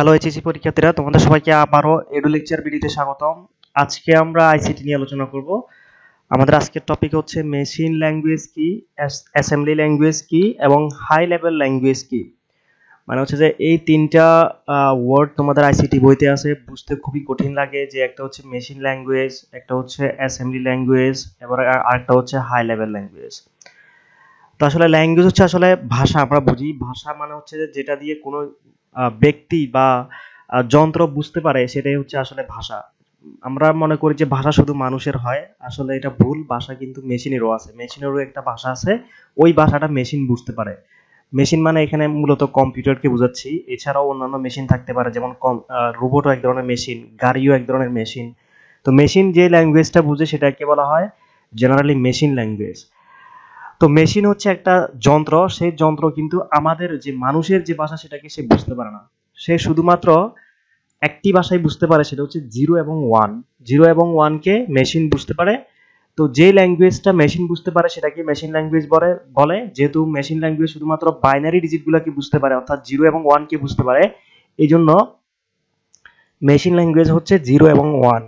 Hello HSC পরীক্ষার্থীরা, তোমাদের সবাইকে আবারও এডু লেকচার ভিডিওতে স্বাগতম। আজকে আমরা আইসিটি নিয়ে আলোচনা করব। আমাদের আজকের টপিক হচ্ছে মেশিন ল্যাঙ্গুয়েজ কি অ্যাসেম্বলি ল্যাঙ্গুয়েজ কি, এবং হাই লেভেল ল্যাঙ্গুয়েজ কি। মানে হচ্ছে যে এই তিনটা ওয়ার্ড তোমাদের আইসিটি বইতে আছে। বুঝতে খুবই কঠিন লাগে যে একটা হচ্ছে মেশিন ল্যাঙ্গুয়েজ একটা হচ্ছে অ্যাসেম্বলি ল্যাঙ্গুয়েজ এবার আরেকটা হচ্ছে হাই লেভেল ল্যাঙ্গুয়েজ তো আসলে ল্যাঙ্গুয়েজ হচ্ছে আসলে ভাষা, আমরা বুঝি। ভাষা মানে হচ্ছে যেটা দিয়ে কোনো ব্যক্তি বা যন্ত্র বুঝতে পারে সেটাই হচ্ছে আসলে ভাষা। আমরা মনে করি যে ভাষা শুধু মানুষের হয়, আসলে এটা ভুল, ভাষা কিন্তু মেশিনেরও আছে। মেশিনেরও একটা ভাষা আছে, ওই ভাষাটা মেশিন বুঝতে পারে। মেশিন মানে এখানে মূলত কম্পিউটারকে বোঝাচ্ছি। এছাড়াও অন্যান্য মেশিন থাকতে পারে, যেমন কম রোবটও এক ধরনের মেশিন, গাড়িও এক ধরনের মেশিন। তো মেশিন যে ল্যাঙ্গুয়েজটা বুঝে সেটাকে বলা হয় জেনারেলি মেশিন ল্যাঙ্গুয়েজ তো মেশিন হচ্ছে একটা যন্ত্র, সেই যন্ত্র কিন্তু আমাদের যে মানুষের যে ভাষা সেটাকে সে বুঝতে পারে না। সে শুধুমাত্র একটি ভাষায় বুঝতে পারে, সেটা হচ্ছে জিরো এবং ওয়ান জিরো এবং ওয়ানকে মেশিন বুঝতে পারে। তো যে ল্যাঙ্গুয়েজটা মেশিন বুঝতে পারে, সেটাকে মেশিন ল্যাঙ্গুয়েজ বলে বলে। যেহেতু মেশিন ল্যাঙ্গুয়েজ শুধুমাত্র বাইনারি ডিজিটগুলোকে বুঝতে পারে, অর্থাৎ জিরো এবং ওয়ানকে বুঝতে পারে এই জন্য মেশিন ল্যাঙ্গুয়েজ হচ্ছে জিরো এবং ওয়ান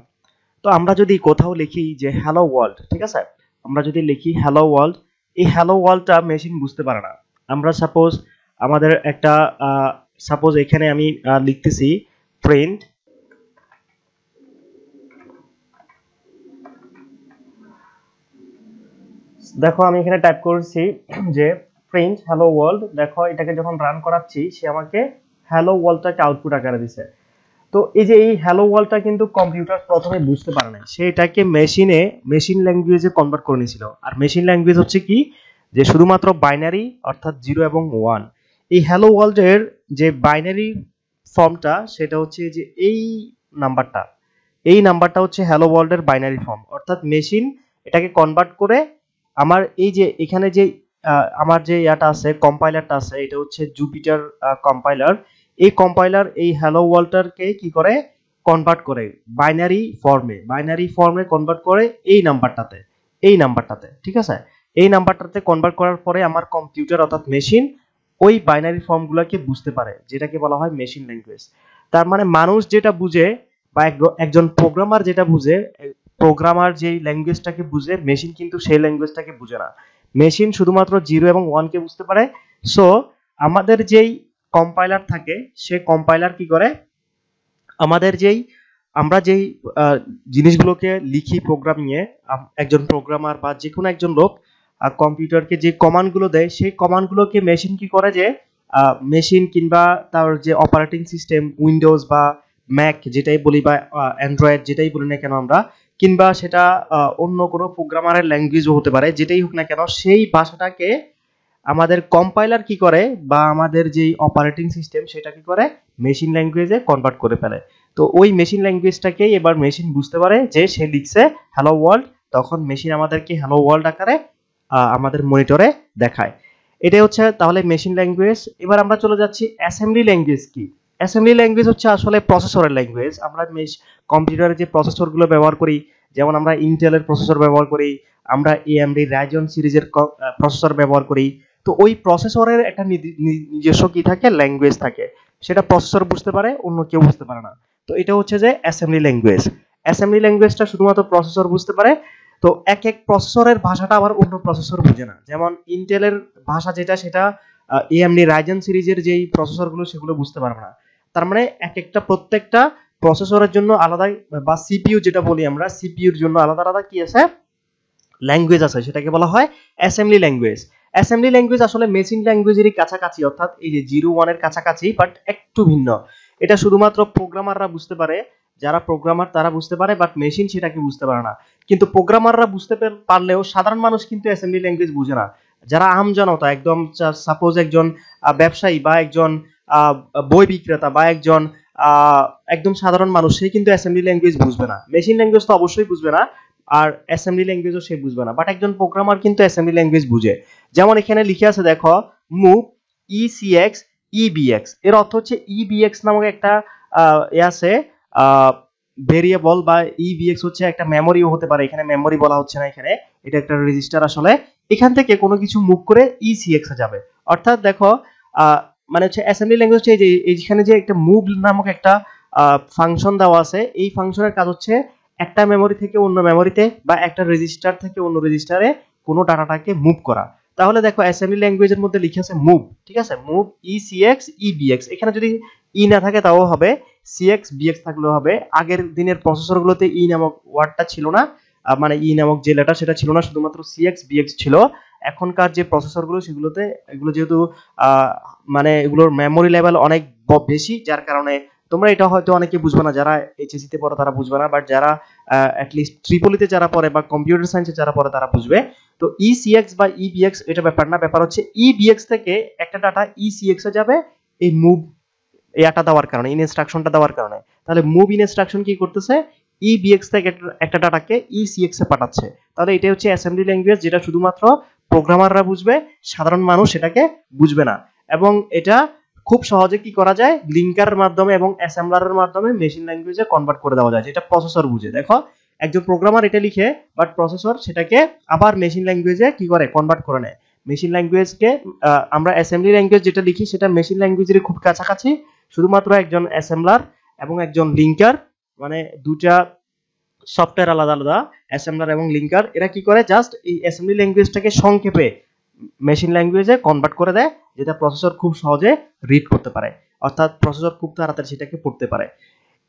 তো আমরা যদি কোথাও লিখি যে হ্যালো ওয়ার্ল্ড ঠিক আছে? আমরা যদি লিখি হ্যালো ওয়ার্ল্ড এই হ্যালো ওয়ার্ল্ডটা মেশিন বুঝতে পারে না। আমরা সাপোজ আমাদের একটা সাপোজ এখানে আমি লিখতেছি প্রিন্ট দেখো আমি এখানে টাইপ করছি যে প্রিন্ট হ্যালো ওয়ার্ল্ড দেখো এটাকে যখন রান করাচ্ছি, সে আমাকে হ্যালো ওয়ার্ল্ডটাকে আউটপুট আকারে দিছে। তো এই যে এই হ্যালো ওয়ার্ল্ডটা কিন্তু কম্পিউটার প্রথমে বুঝতে পারে না সে এটাকে মেশিনে মেশিন ল্যাঙ্গুয়েজে কনভার্ট করে নিয়েছিল। আর মেশিন ল্যাঙ্গুয়েজ হচ্ছে কি? যে শুধুমাত্র বাইনারি অর্থাৎ জিরো এবং ওয়ান এই হ্যালো ওয়ার্ল্ডের যে বাইনারি ফর্মটা সেটা হচ্ছে যে এই নাম্বারটা এই নাম্বারটা হচ্ছে হ্যালো ওয়ার্ল্ডের বাইনারি ফর্ম অর্থাৎ মেশিন এটাকে কনভার্ট করে আমার এই যে এখানে যে আমার যে ইয়াটা আছে কম্পাইলারটা আছে, এটা হচ্ছে জুপিটার কম্পাইলার এই কম্পাইলার এই হ্যালো ওয়ার্ল্ডটারকে কি করে? কনভার্ট করে বাইনারি ফর্মে বাইনারি ফর্মে কনভার্ট করে এই নাম্বারটাতে এই নাম্বারটাতে ঠিক আছে? এই নাম্বারটাতে কনভার্ট করার পরে আমার কম্পিউটার অর্থাৎ মেশিন ওই বাইনারি ফর্মগুলোকে বুঝতে পারে, যেটাকে বলা হয় মেশিন ল্যাঙ্গুয়েজ তার মানে মানুষ যেটা বুঝে বা একজন প্রোগ্রামার যেটা বুঝে প্রোগ্রামার যে ল্যাঙ্গুয়েজটাকে বুঝে মেশিন কিন্তু সেই ল্যাঙ্গুয়েজটাকে বুঝে না। মেশিন শুধুমাত্র জিরো এবং ওয়ানকে বুঝতে পারে। সো আমাদের যেই কম্পাইলার থাকে সে কম্পাইলার কি করে? আমাদের যেই, আমরা যেই জিনিসগুলোকে লিখি প্রোগ্রাম নিয়ে একজন প্রোগ্রামার বা যে কোনো একজন লোক কম্পিউটারকে যে কমান্ডগুলো দেয়, সেই কমান্ডগুলোকে মেশিন কি করে যে মেশিন কিংবা তার যে অপারেটিং সিস্টেম উইন্ডোজ বা ম্যাক যেটাই বলি বা অ্যান্ড্রয়েড যেটাই বলি না কেন আমরা, কিংবা সেটা অন্য কোনো প্রোগ্রামারের ল্যাঙ্গুয়েজও হতে পারে, যেটাই হোক না কেন, সেই ভাষাটাকে আমাদের কম্পাইলার কি করে বা আমাদের যেই অপারেটিং সিস্টেম সেটা কি করে? মেশিন ল্যাঙ্গুয়েজে কনভার্ট করে ফেলে। তো ওই মেশিন ল্যাঙ্গুয়েজটাকেই এবার মেশিন বুঝতে পারে যে সে লিখছে হ্যালো ওয়ার্ল্ড তখন মেশিন আমাদেরকে হ্যালো ওয়ার্ল্ড আকারে আমাদের মনিটরে দেখায়। এটাই হচ্ছে তাহলে মেশিন ল্যাঙ্গুয়েজ এবার আমরা চলে যাচ্ছি অ্যাসেম্বলি ল্যাঙ্গুয়েজ কি? অ্যাসেম্বলি ল্যাঙ্গুয়েজ হচ্ছে আসলে প্রসেসরের ল্যাঙ্গুয়েজ আমরা কম্পিউটারে যে প্রসেসরগুলো ব্যবহার করি, যেমন আমরা ইন্টেলের প্রসেসর ব্যবহার করি, আমরা এএমডি রাইজন সিরিজের প্রসেসর ব্যবহার করি তো ওই প্রসেসরের একটা নিজস্ব কি থাকে? ল্যাঙ্গুয়েজ থাকে। সেটা প্রসেসর বুঝতে পারে, অন্য কেউ বুঝতে পারে না। তো এটা হচ্ছে যে অ্যাসেম্বলি ল্যাঙ্গুয়েজ অ্যাসেম্বলি ল্যাঙ্গুয়েজটা শুধুমাত্র প্রসেসর বুঝতে পারে। তো এক এক প্রসেসরের ভাষাটা আবার অন্য প্রসেসর বুঝে না। যেমন ইন্টেলের ভাষা যেটা, সেটা এএমডি রাইজেন সিরিজের যেই প্রসেসরগুলো সেগুলো বুঝতে পারবে না। তার মানে এক একটা প্রত্যেকটা প্রসেসরের জন্য আলাদা, বা সিপিইউ যেটা বলি আমরা সিপিইউর জন্য আলাদা আলাদা কি আছে? ল্যাঙ্গুয়েজ আছে। সেটাকে বলা হয় অ্যাসেম্বলি ল্যাঙ্গুয়েজ অ্যাসেম্বলি ল্যাঙ্গুয়েজ আসলে মেশিন ল্যাঙ্গুয়েজেরই কাছাকাছি, অর্থাৎ এই যে জিরো ওয়ানের কাছাকাছি বাট একটু ভিন্ন। এটা শুধুমাত্র প্রোগ্রামাররা বুঝতে পারে, যারা প্রোগ্রামার তারা বুঝতে পারে বাট মেশিন সেটাকে বুঝতে পারে না। কিন্তু প্রোগ্রামাররা বুঝতে পারলেও সাধারণ মানুষ কিন্তু অ্যাসেম্বলি ল্যাঙ্গুয়েজ বুঝে না। যারা আম জনতা, একদম সাপোজ একজন ব্যবসায়ী বা একজন বই বিক্রেতা বা একজন একদম সাধারণ মানুষ, সে কিন্তু অ্যাসেম্বলি ল্যাঙ্গুয়েজ বুঝবে না। মেশিন ল্যাঙ্গুয়েজ তো অবশ্যই বুঝবে না আর অ্যাসেম্বলি ল্যাঙ্গুয়েজও সে বুঝবে না। বাট একজন প্রোগ্রামার কিন্তু অ্যাসেম্বলি ল্যাঙ্গুয়েজ বুঝে। যেমন এখানে লিখে আছে, দেখো মুভ ইসিএক্স ইবিএক্স এর অর্থ হচ্ছে ইবিএক্স নামক একটা এ আছে ভেরিয়েবল বা ইবিএক্স হচ্ছে একটা মেমোরিও হতে পারে। এখানে মেমোরি বলা হচ্ছে না এখানে। এটা একটা রেজিস্টার আসলে। এখান থেকে কোনো কিছু মুভ করে ইসিএক্স এ যাবে। অর্থাৎ দেখো মানে হচ্ছে অ্যাসেম্বলি ল্যাঙ্গুয়েজ এই যে, এইখানে যে একটা মুভ নামক একটা ফাংশন দেওয়া আছে, এই ফাংশনের কাজ হচ্ছে একটা মেমোরি থেকে অন্য মেমোরিতে বা একটা রেজিস্টার থেকে অন্য রেজিস্টারে কোনো ডাটাটাকে মুভ করা। তাহলে দেখো অ্যাসেম্বলি ল্যাঙ্গুয়েজের মধ্যে লিখে আছে মুভ ঠিক আছে? মুভ ই সিএক্স ই বিএক্স এখানে যদি ই না থাকে তাও হবে সিএক্স বিএক্স থাকলেও হবে। আগের দিনের প্রসেসরগুলোতে ই নামক ওয়ার্ডটা ছিল না মানে ই নামক যে লেটার সেটা ছিল না, শুধুমাত্র সিএক্স বিএক্স ছিল। এখনকার যে প্রসেসরগুলো সেগুলোতে, এগুলো যেহেতু মানে এগুলোর মেমোরি লেভেল অনেক বেশি, যার কারণে তোমরা এটা হয়তো অনেকে বুঝবে না, যারা এইচএসসি তে পড়ে তারা বুঝবে না বাট যারা অ্যাটলিস্ট ট্রিপলিতে যারা পড়ে বা কম্পিউটার সায়েন্সে যারা পড়ে তারা বুঝবে। তো ইসিএক্স বা ইবিএক্স এটা ব্যাপার না, ব্যাপার হচ্ছে ইবিএক্স থেকে একটা ডাটা ইসিএক্স এ যাবে এই মুভ এটা দেওয়ার কারণে ইন ইনস্ট্রাকশনটা দেওয়ার কারণে। তাহলে মুভ ইন ইনস্ট্রাকশন কি করতেছে? ইবিএক্স থেকে একটা ডাটাকে ইসিএক্স এ পাঠাচ্ছে। তাহলে এটা হচ্ছে অ্যাসেম্বলি ল্যাঙ্গুয়েজ যেটা শুধুমাত্র প্রোগ্রামাররা বুঝবে, সাধারণ মানুষ এটাকে বুঝবে না। এবং এটা খুব সহজে কি করা যায়? লিঙ্কারের মাধ্যমে এবং অ্যাসেম্বলারের মাধ্যমে মেশিন ল্যাঙ্গুয়েজে কনভার্ট করে দেওয়া যায়। যেটা প্রসেসর বুঝে। দেখো, একজন প্রোগ্রামার এটা লিখে বাট প্রসেসর সেটাকে আবার মেশিন ল্যাঙ্গুয়েজে কি করে? কনভার্ট করে নেয়। মেশিন ল্যাঙ্গুয়েজকে আমরা অ্যাসেম্বলি ল্যাঙ্গুয়েজ যেটা লিখি, সেটা মেশিন ল্যাঙ্গুয়েজের খুব কাছাকাছি। শুধুমাত্র একজন অ্যাসেম্বলার এবং একজন লিঙ্কার মানে দুটা সফটওয়্যার আলাদা আলাদা অ্যাসেম্বলার এবং লিঙ্কার এরা কি করে? জাস্ট এই অ্যাসেম্বলি ল্যাঙ্গুয়েজটাকে সংক্ষেপে মেশিন ল্যাঙ্গুয়েজে কনভার্ট করে দেয়, যেটা প্রসেসর খুব সহজে রিড করতে পারে। অর্থাৎ প্রসেসর খুব তাড়াতাড়ি সেটাকে পড়তে পারে।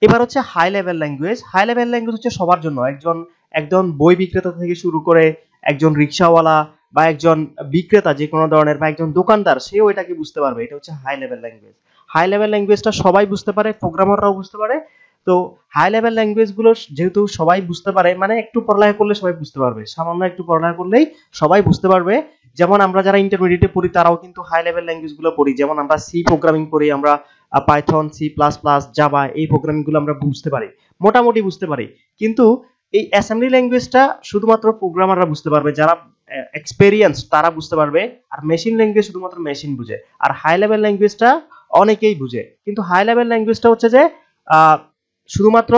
এবার হচ্ছে high level language high level language হচ্ছে সবার জন্য। একজন একজন বই বিক্রেতা থেকে শুরু করে একজন রিক্সাওয়ালা বা একজন বিক্রেতা যে কোনো ধরনের বা একজন দোকানদার, সেও এটাকে বুঝতে পারবে। এটা হচ্ছে high level language high level ল্যাঙ্গুয়েজটা সবাই বুঝতে পারে প্রোগ্রামাররাও বুঝতে পারে। তো হাই লেভেল ল্যাঙ্গুয়েজগুলো যেহেতু সবাই বুঝতে পারে মানে একটু পড়ালেখা করলে সবাই বুঝতে পারবে। সামান্য একটু পড়ালেখা করলেই সবাই বুঝতে পারবে। যেমন আমরা যারা ইন্টারমিডিয়েটে পড়ি, তারাও কিন্তু হাই লেভেল ল্যাঙ্গুয়েজগুলো পড়ি। যেমন আমরা সি প্রোগ্রামিং পড়ি, আমরা Python C plus plus Java এই প্রোগ্রামিংগুলো আমরা বুঝতে পারি। মোটামুটি বুঝতে পারি। কিন্তু এই অ্যাসেম্বলি ল্যাঙ্গুয়েজটা শুধুমাত্র প্রোগ্রামাররা বুঝতে পারবে, যারা এক্সপেরিয়েন্স তারা বুঝতে পারবে। আর মেশিন ল্যাঙ্গুয়েজ শুধুমাত্র মেশিন বুঝে। আর হাই লেভেল ল্যাঙ্গুয়েজটা অনেকেই বুঝে। কিন্তু হাই লেভেল ল্যাঙ্গুয়েজটা হচ্ছে যে শুধুমাত্র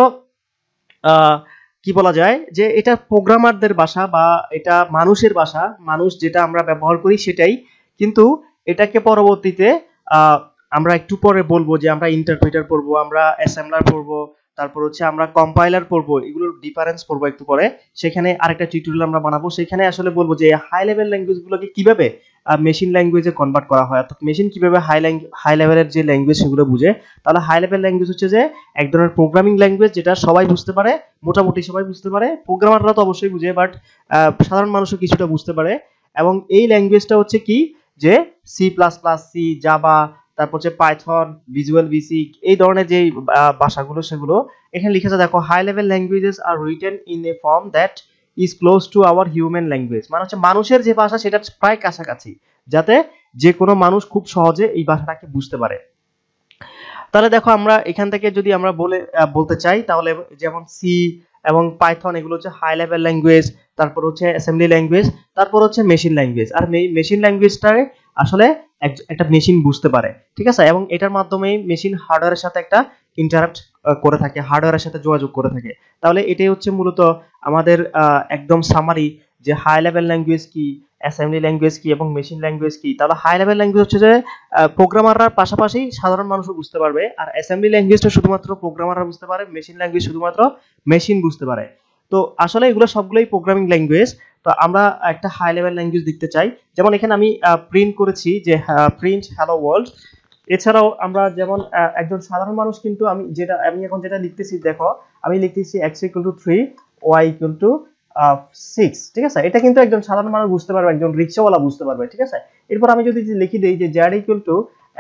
কি বলা যায়? যে এটা প্রোগ্রামারদের ভাষা বা এটা মানুষের ভাষা মানুষ যেটা আমরা ব্যবহার করি সেটাই। কিন্তু এটাকে পরবর্তীতে আমরা একটু পরে বলব যে আমরা ইন্টারপ্রিটার পড়ব, আমরা অ্যাসেম্বলার পড়ব, তারপর হচ্ছে আমরা কম্পাইলার পড়ব, এগুলোর ডিফারেন্স পড়ব একটু পরে। সেখানে আরেকটা টিউটোরিয়াল আমরা বানাবো। সেখানে আসলে বলব যে হাই লেভেল ল্যাঙ্গুয়েজ গুলোকে কীভাবে মেশিন ল্যাঙ্গুয়েজে কনভার্ট করা হয়। অর্থাৎ মেশিন কীভাবে হাই হাই লেভেলের যে ল্যাঙ্গুয়েজ সেগুলো বুঝে, তাহলে হাই লেভেল ল্যাঙ্গুয়েজ হচ্ছে যে এক ধরনের প্রোগ্রামিং ল্যাঙ্গুয়েজ যেটা সবাই বুঝতে পারে, মোটামুটি সবাই বুঝতে পারে। প্রোগ্রামাররা তো অবশ্যই বুঝে বাট সাধারণ মানুষও কিছুটা বুঝতে পারে। এবং এই ল্যাঙ্গুয়েজটা হচ্ছে কি যে C plus plus C Java তারপর হচ্ছে পাইথন ভিজুয়াল বেসিক এই ধরনের যে ভাষাগুলো সেগুলো, এখানে লিখেছে দেখো high level languages are written in a form that is close to our human language মানে হচ্ছে মানুষের যে ভাষা সেটা প্রায় কাছাকাছি। যাতে যে কোনো মানুষ খুব সহজে এই ভাষাটাকে বুঝতে পারে। তাহলে দেখো আমরা এখান থেকে যদি আমরা বলে বলতে চাই, তাহলে যেমন সি এবং পাইথন এগুলো হচ্ছে হাই লেভেল ল্যাঙ্গুয়েজ তারপর হচ্ছে অ্যাসেম্বলি ল্যাঙ্গুয়েজ তারপর হচ্ছে মেশিন ল্যাঙ্গুয়েজ আর মেশিন ল্যাঙ্গুয়েজটারে আসলে একটা মেশিন বুঝতে পারে। ঠিক আছে? এবং এটার মাধ্যমে মেশিন হার্ডওয়্যারের সাথে একটা ইন্টারাক্ট করে থাকে হার্ডওয়্যারের সাথে যোগাযোগ করে থাকে। তাহলে এটাই হচ্ছে মূলত আমাদের একদম সামারি যে হাই লেভেল ল্যাঙ্গুয়েজ কি অ্যাসেম্বলি ল্যাঙ্গুয়েজ কি এবং মেশিন ল্যাঙ্গুয়েজ কি। তাহলে হাই লেভেল ল্যাঙ্গুয়েজ হচ্ছে যে প্রোগ্রামাররা পাশাপাশি সাধারণ মানুষও বুঝতে পারবে। আর অ্যাসেম্বলি ল্যাঙ্গুয়েজটা শুধুমাত্র প্রোগ্রামাররা বুঝতে পারে মেশিন ল্যাঙ্গুয়েজ শুধুমাত্র মেশিন বুঝতে পারে। তো আসলে এগুলো সবগুলোই প্রোগ্রামিং ল্যাঙ্গুয়েজ তো আমরা একটা হাই লেভেল ল্যাঙ্গুয়েজ দেখতে চাই। যেমন এখানে আমি প্রিন্ট করেছি যে প্রিন্ট হ্যালো ওয়ার্ল্ড এছাড়াও আমরা যেমন একজন সাধারণ মানুষ কিন্তু আমি যেটা, আমি এখন যেটা লিখতেছি, দেখো, আমি লিখতেছি X equal to three Y equal to six ঠিক আছে? এটা কিন্তু একজন সাধারণ মানুষ বুঝতে পারবে, একজন রিক্সাওয়ালা বুঝতে পারবে, ঠিক আছে? এরপর আমি যদি লিখি দিই যে Z equal to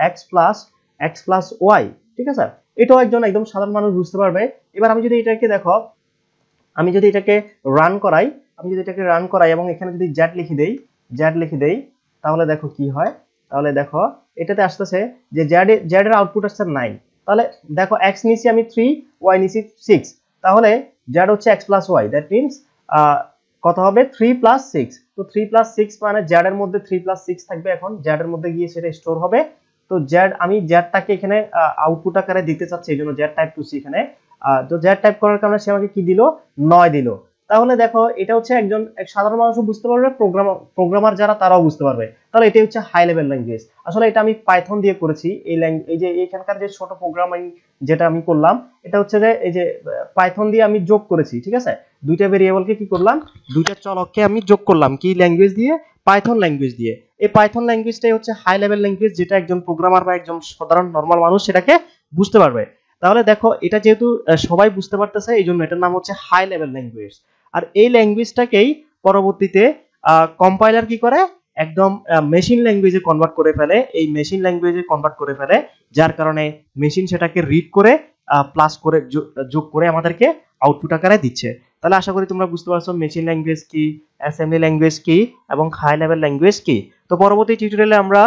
X plus X plus Y ঠিক আছে? এটাও একজন একদম সাধারণ মানুষ বুঝতে পারবে। এবার আমি যদি এটাকে, দেখো, আমি যদি এটাকে রান করাই, আমি যদি এটাকে রান করাই এবং এখানে যদি জ্যাড লিখে দেই জ্যাড লিখে দেই, তাহলে দেখো কি হয়? তাহলে দেখো এটাতে আসতেছে যে জ্যাড এর আউটপুট আসছে নাইন তাহলে দেখো এক্স নিছি আমি থ্রি ওয়াই নিছি সিক্স তাহলে জ্যাড হচ্ছে X plus Y that means কত হবে? থ্রি প্লাস সিক্স তো থ্রি প্লাস সিক্স মানে জ্যাড এর মধ্যে থ্রি প্লাস সিক্স থাকবে এখন। জ্যাড এর মধ্যে গিয়ে সেটা স্টোর হবে। তো জ্যাড, আমি জ্যাডটাকে এখানে আউটপুট আকারে দিতে চাচ্ছি, এই জন্য টাইপ করছি এখানে। তো জ্যাড টাইপ করার কারণে সে আমাকে কি দিল? নয় দিল। তাহলে দেখো, এটা হচ্ছে একজন সাধারণ মানুষও বুঝতে পারবে প্রোগ্রাম প্রোগ্রামার যারা, তারাও বুঝতে পারবে। তাহলে এটাই হচ্ছে হাই লেভেল ল্যাঙ্গুয়েজ আসলে এটা আমি পাইথন দিয়ে করেছি, এই এই যে এখানকার যে ছোট প্রোগ্রামিং যেটা আমি করলাম, এটা হচ্ছে যে, এই যে পাইথন দিয়ে আমি যোগ করেছি, ঠিক আছে? দুইটা ভেরিয়েবলকে কি করলাম? দুইটা চলককে আমি যোগ করলাম, কি ল্যাঙ্গুয়েজ দিয়ে? পাইথন ল্যাঙ্গুয়েজ দিয়ে। এই পাইথন ল্যাঙ্গুয়েজটাই হচ্ছে হাই লেভেল ল্যাঙ্গুয়েজ যেটা একজন প্রোগ্রামার বা একজন সাধারণ নর্মাল মানুষ সেটাকে বুঝতে পারবে। তাহলে দেখো, এটা যেহেতু সবাই বুঝতে পারতেছে এই জন্য এটার নাম হচ্ছে হাই লেভেল ল্যাঙ্গুয়েজ আর এই ল্যাঙ্গুয়েজটাকেই পরবর্তীতে কম্পাইলার কি করে? একদম মেশিন ল্যাঙ্গুয়েজে কনভার্ট করে ফেলে। এই মেশিন ল্যাঙ্গুয়েজে কনভার্ট করে ফেলে, যার কারণে মেশিন সেটাকে রিড করে প্লাস করে যোগ করে আমাদেরকে আউটপুট আকারে দিচ্ছে। তাহলে আশা করি তোমরা বুঝতে পারছ মেশিন ল্যাঙ্গুয়েজ কি অ্যাসেম্বলি ল্যাঙ্গুয়েজ কি, এবং হাই লেভেল ল্যাঙ্গুয়েজ কি। তো পরবর্তী টিউটোরিয়ালে আমরা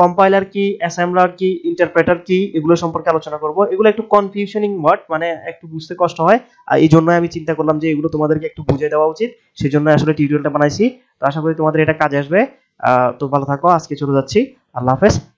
কম্পাইলার কি অ্যাসেম্বলার কি ইন্টারপ্রেটার কি, এগুলো সম্পর্কে আলোচনা করব। এগুলো একটু কনফিউশনিং ওয়ার্ড মানে একটু বুঝতে কষ্ট হয়। আর এই জন্য আমি চিন্তা করলাম যে এগুলো তোমাদেরকে একটু বুঝিয়ে দেওয়া উচিত। সেই জন্য আসলে টিউটোরিয়ালটা বানাইছি। তো আশা করি তোমাদের এটা কাজে আসবে। তো ভালো থাকো, আজকে চলে যাচ্ছি। আল্লাহ হাফেজ।